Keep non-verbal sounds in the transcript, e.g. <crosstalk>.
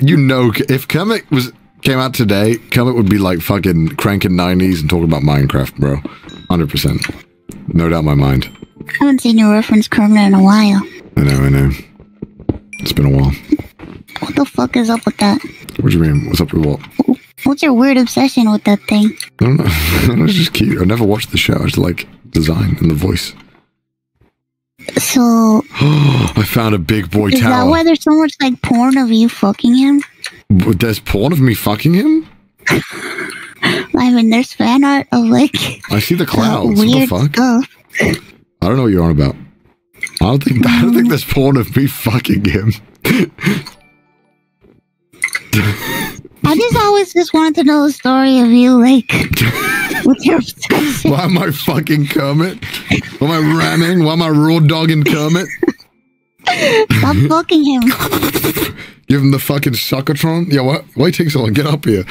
You know, if Kermit was came out today, Kermit would be like fucking cranking 90s and talking about Minecraft, bro. 100%. No doubt in my mind. I haven't seen you reference Kermit in a while. I know, I know. It's been a while. What the fuck is up with that? What do you mean? What's up with what? What's your weird obsession with that thing? I don't know. <laughs> it's just cute. I never watched the show. I just like design and the voice. So, <gasps> I found a big boy is that why there's so much like porn of you fucking him? But There's porn of me fucking him? <laughs> I mean, there's fan art of like I see the clouds. what the fuck? stuff. I don't know what you're on about. I don't think I don't think there's porn of me fucking him. I just always just wanted to know the story of you, like, <laughs> with your obsession. Why am I fucking Kermit? Why am I ramming? Why am I raw dogging Kermit? Stop <laughs> fucking him. Give him the fucking suckatron. Yeah, what? Why take so long? Get up here.